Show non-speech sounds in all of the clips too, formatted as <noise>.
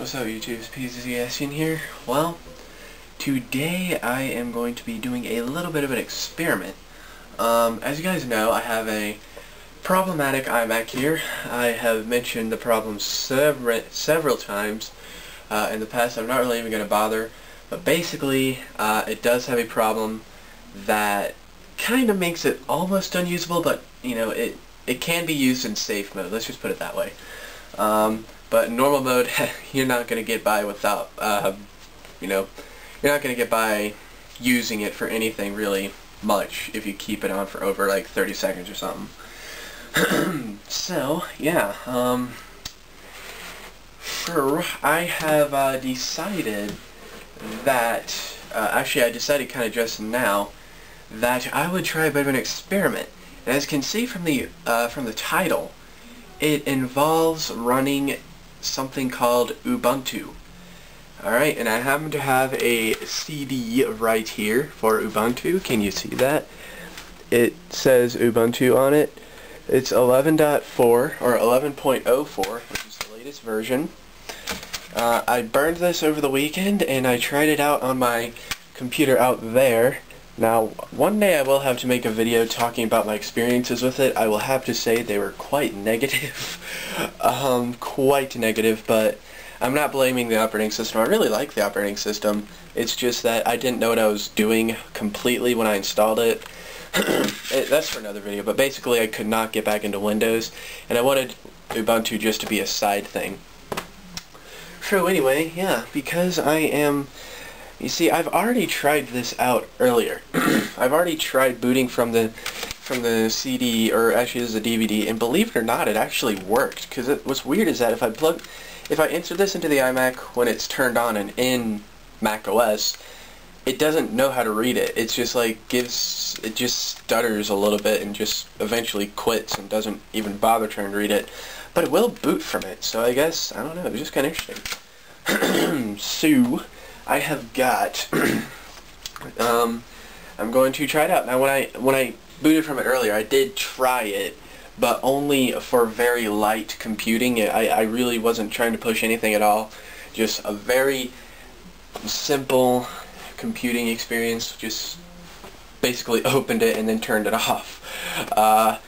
What's up YouTube, it's Pizzscn here. Well, today I am going to be doing a little bit of an experiment. Um, as you guys know, I have a problematic iMac here. I have mentioned the problem several, several times uh, in the past. I'm not really even going to bother. But basically, uh, it does have a problem that kind of makes it almost unusable, but, you know, it, it can be used in safe mode. Let's just put it that way. Um, but in normal mode, <laughs> you're not going to get by without, uh, you know, you're not going to get by using it for anything really much if you keep it on for over like 30 seconds or something. <clears throat> so, yeah, um, I have uh, decided that, uh, actually I decided kind of just now, that I would try a bit of an experiment. And as you can see from the, uh, from the title, it involves running something called Ubuntu. Alright, and I happen to have a CD right here for Ubuntu. Can you see that? It says Ubuntu on it. It's 11.4 or 11.04, which is the latest version. Uh, I burned this over the weekend and I tried it out on my computer out there. Now, one day I will have to make a video talking about my experiences with it. I will have to say they were quite negative. <laughs> um, quite negative, but I'm not blaming the operating system. I really like the operating system. It's just that I didn't know what I was doing completely when I installed it. it <clears throat> that's for another video, but basically I could not get back into Windows, and I wanted Ubuntu just to be a side thing. So anyway, yeah, because I am you see, I've already tried this out earlier. <clears throat> I've already tried booting from the from the CD, or actually this is a DVD, and believe it or not, it actually worked. Because what's weird is that if I plug, if I enter this into the iMac when it's turned on and in Mac OS, it doesn't know how to read it. It's just like gives, it just stutters a little bit and just eventually quits and doesn't even bother trying to read it. But it will boot from it, so I guess, I don't know, it's just kind of interesting. <clears throat> so, I have got. <clears throat> um, I'm going to try it out. Now, when I when I booted from it earlier, I did try it, but only for very light computing. I, I really wasn't trying to push anything at all. Just a very simple computing experience. Just basically <laughs> opened it and then turned it <laughs> off. Uh,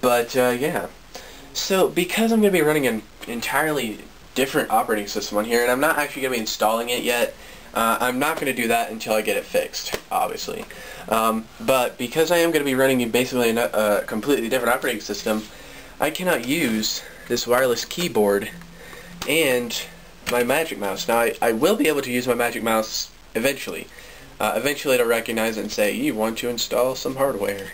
but uh, yeah. So because I'm going to be running an entirely different operating system on here, and I'm not actually going to be installing it yet, uh, I'm not going to do that until I get it fixed, obviously. Um, but because I am going to be running basically a, completely different operating system, I cannot use this wireless keyboard and my Magic Mouse. Now, I, I will be able to use my Magic Mouse eventually. Uh, eventually it'll recognize it and say, you want to install some hardware.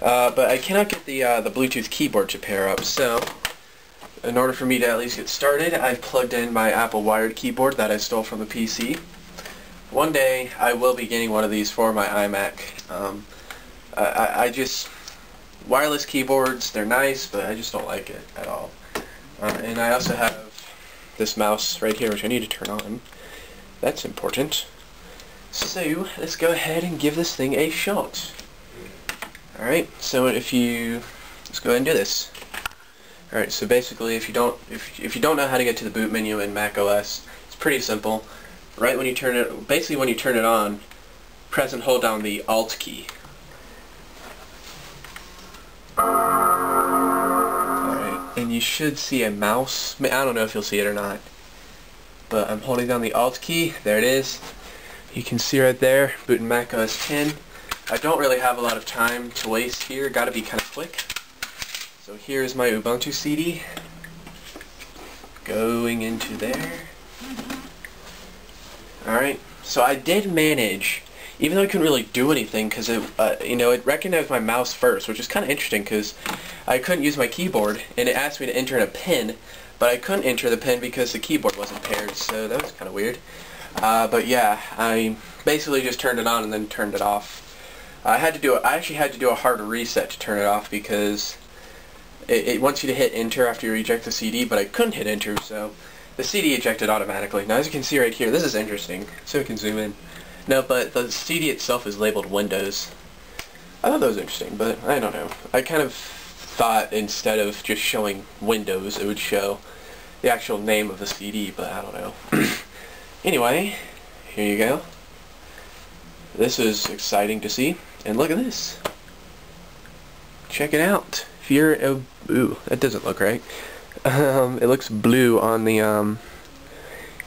Uh, but I cannot get the, uh, the Bluetooth keyboard to pair up, so in order for me to at least get started, I've plugged in my Apple wired keyboard that I stole from the PC. One day I will be getting one of these for my iMac. Um, I, I, just wireless keyboards they're nice but I just don't like it at all. Uh, and I also have this mouse right here which I need to turn on. That's important. So let's go ahead and give this thing a shot. Alright, so if you let's go ahead and do this. Alright, so basically if you don't if if you don't know how to get to the boot menu in Mac OS, it's pretty simple right when you turn it, basically when you turn it on, press and hold down the Alt key. Alright, and you should see a mouse. I don't know if you'll see it or not. But I'm holding down the Alt key. There it is. You can see right there, booting Mac OS 10. I don't really have a lot of time to waste here. Gotta be kind of quick. So here's my Ubuntu CD. Going into there. Alright, so I did manage, even though I couldn't really do anything because it, uh, you know, it recognized my mouse first, which is kind of interesting because I couldn't use my keyboard and it asked me to enter in a pin, but I couldn't enter the pin because the keyboard wasn't paired, so that was kind of weird. Uh, but yeah, I basically just turned it on and then turned it off. I had to do, I actually had to do a hard reset to turn it off because it, it wants you to hit enter after you eject the CD, but I couldn't hit enter, so the CD ejected automatically. Now as you can see right here, this is interesting, so we can zoom in. No, but the CD itself is labeled Windows. I thought that was interesting, but I don't know. I kind of thought instead of just showing Windows, it would show the actual name of the CD, but I don't know. <clears throat> anyway, here you go. This is exciting to see. And look at this. Check it out. If you're a... Ooh, that doesn't look right. Um, it looks blue on the um,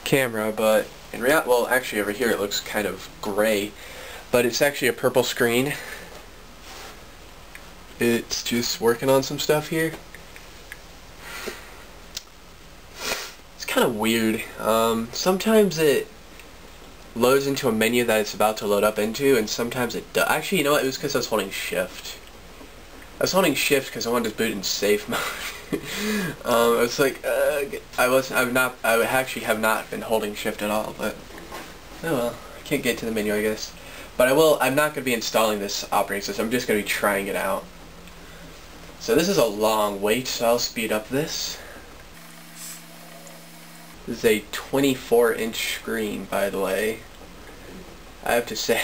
camera, but in reality, well, actually over here it looks kind of gray, but it's actually a purple screen. It's just working on some stuff here. It's kind of weird. Um, sometimes it loads into a menu that it's about to load up into, and sometimes it does. Actually, you know what? It was because I was holding Shift. I was holding Shift because I wanted to boot in safe <laughs> mode. um, I was like, uh, I was, I've not, I actually have not been holding Shift at all, but oh well, I can't get to the menu, I guess. But I will. I'm not going to be installing this operating system. I'm just going to be trying it out. So this is a long wait, so I'll speed up this. This is a 24 inch screen, by the way. I have to <laughs> say,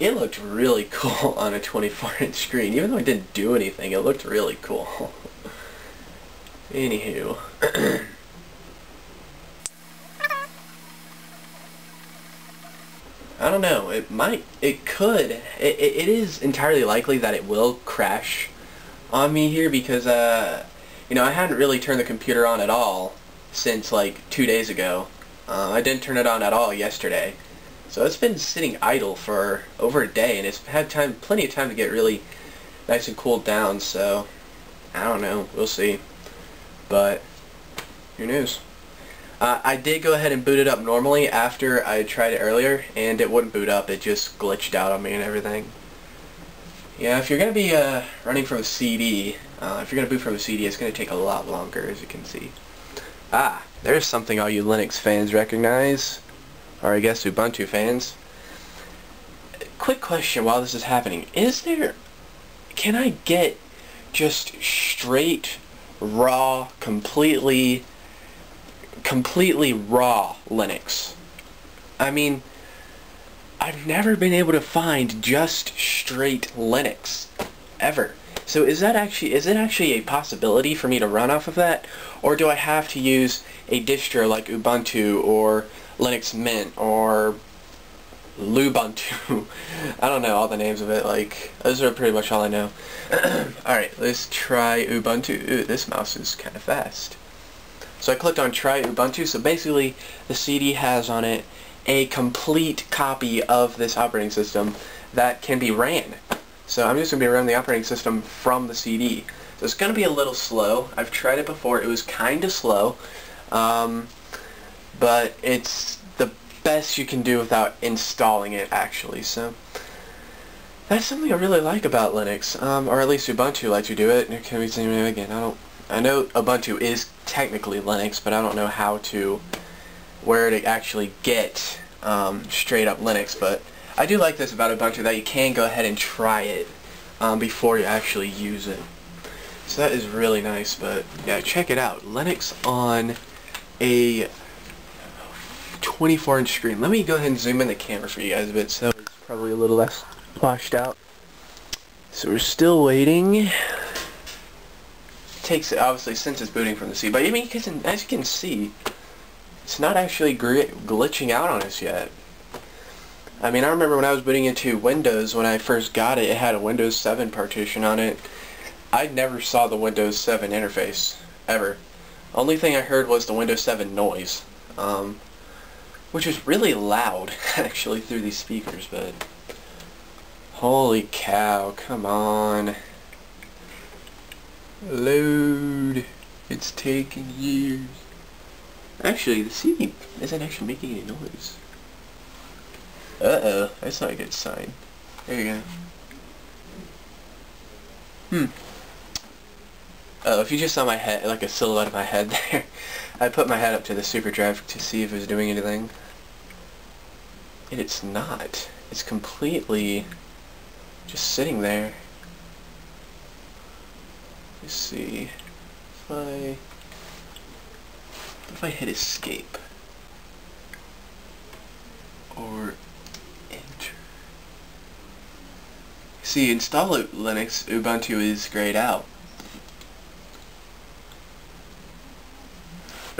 it looked really <laughs> cool on a 24 inch screen. Even though it didn't do anything, it looked really cool. Anywho. <clears throat> I don't know. It might. It could. It, it, it is entirely likely that it will crash on me here because, uh, you know, I hadn't really turned the computer on at all since like two days ago. Uh, I didn't turn it on at all yesterday. So it's been sitting idle for over a day and it's had time, plenty of time to get really nice and cooled down, so I don't know, we'll see. But, who knows? Uh, I did go ahead and boot it up normally after I tried it earlier, and it wouldn't boot up, it just glitched out on me and everything. Yeah, if you're going to be uh, running from a CD, uh, if you're going to boot from a CD, it's going to take a lot longer, as you can see. Ah, there's something all you Linux fans recognize. Or I guess Ubuntu fans. Quick question while this is happening. Is there... Can I get just straight, raw, completely... Completely raw Linux? I mean... I've never been able to find just straight Linux. Ever. So is that actually, is it actually a possibility for me to run off of that? Or do I have to use a distro like Ubuntu or Linux Mint or Lubuntu? <laughs> I don't know all the names of it, like, those are pretty much all I know. <clears throat> Alright, let's try Ubuntu. Ooh, this mouse is kind of fast. So I clicked on try Ubuntu, so basically the CD has on it a complete copy of this operating system that can be ran. So I'm just going to be running the operating system from the CD. So it's going to be a little slow. I've tried it before. It was kind of slow. Um, but it's the best you can do without installing it, actually. So that's something I really like about Linux. Um, or at least Ubuntu lets you do it. Can we say again? I don't. I know Ubuntu is technically Linux, but I don't know how to, where to actually get um, straight up Linux. But I do like this about Ubuntu that you can go ahead and try it um, before you actually use it. So that is really nice, but yeah, check it out. Linux on a 24 inch screen. Let me go ahead and zoom in the camera for you guys a bit so it's probably a little less washed out. So we're still waiting. It takes obviously since it's booting from the C, but I mean, as you can see, it's not actually glitching out on us yet. I mean, I remember when I was booting into Windows, when I first got it, it had a Windows 7 partition on it. I never saw the Windows 7 interface, ever. Only thing I heard was the Windows 7 noise, um, which was really loud, <laughs> actually, through these speakers, but... Holy cow, come on. Load. It's taking years. Actually, the CD isn't actually making any noise. Uh-oh, that's not a good sign. There you go. Hmm. Oh, if you just saw my head, like a silhouette of my head <laughs> there, I put my head up to the superdrive to see if it was doing anything. And it's not. It's completely just sitting there. Let's see. If I... If I hit escape. Or enter. See, install Linux, Ubuntu is grayed out.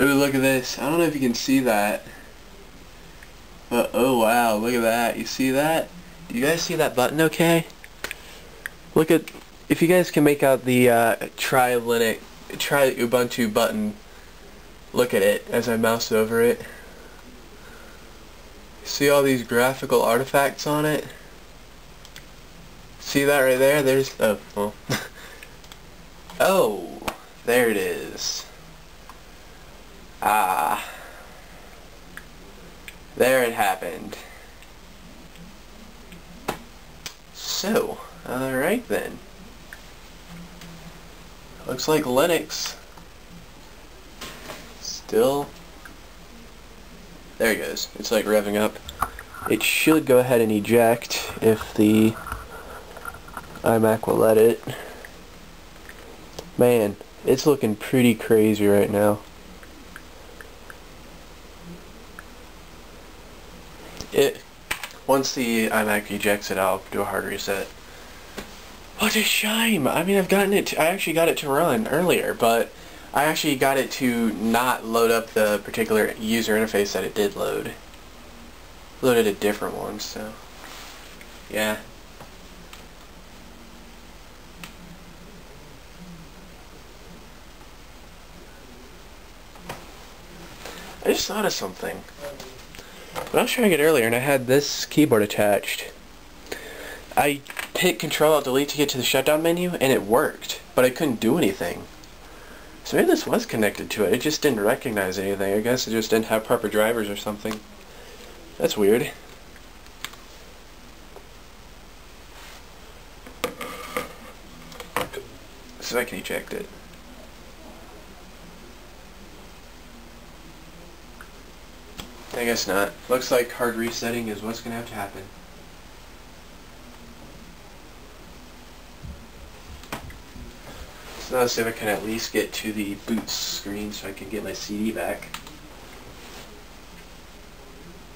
Ooh, look at this. I don't know if you can see that. But, oh wow, look at that. You see that? Do you guys see that button okay? Look at, if you guys can make out the uh, try Linux, try Ubuntu button, look at it as I mouse over it. See all these graphical artifacts on it? See that right there? There's, oh, well. <laughs> oh, there it is. Ah. There it happened. So, alright then. Looks like Linux still there it goes. It's like revving up. It should go ahead and eject if the iMac will let it. Man, it's looking pretty crazy right now. It once the iMac ejects it, I'll do a hard reset. What a shame! I mean, I've gotten it. To, I actually got it to run earlier, but I actually got it to not load up the particular user interface that it did load. Loaded a different one, so yeah. I just thought of something. When I was trying it earlier and I had this keyboard attached, I hit Control Alt Delete to get to the shutdown menu and it worked, but I couldn't do anything. So maybe this was connected to it. It just didn't recognize anything. I guess it just didn't have proper drivers or something. That's weird. So I can eject it. I guess not. Looks like hard resetting is what's going to have to happen. So let's see if I can at least get to the boot screen so I can get my CD back.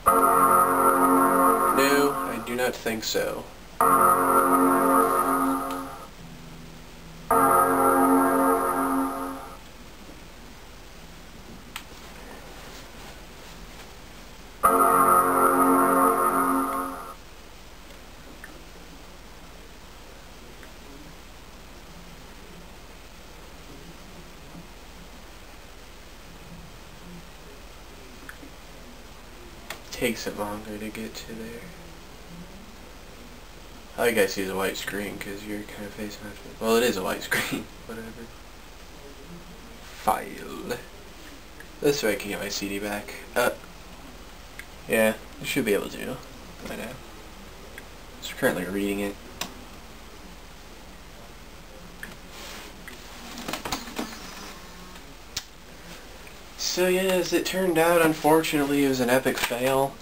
No, I do not think so. Takes it longer to get to there. I guess use a white screen because you're kind of facing after. Well, it is a white <laughs> screen. Whatever. File. This way I can get my CD back. Uh, yeah, I should be able to by now. It's currently reading it. So yeah, as it turned out, unfortunately, it was an epic fail.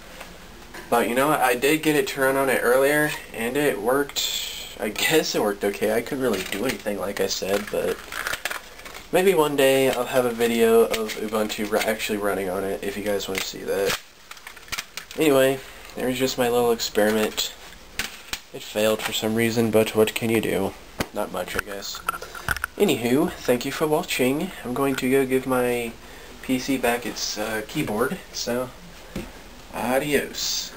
But you know what, I did get it to run on it earlier, and it worked, I guess it worked okay. I couldn't really do anything like I said, but maybe one day I'll have a video of Ubuntu actually running on it, if you guys want to see that. Anyway, there's just my little experiment. It failed for some reason, but what can you do? Not much, I guess. Anywho, thank you for watching. I'm going to go give my PC back its uh, keyboard, so adios.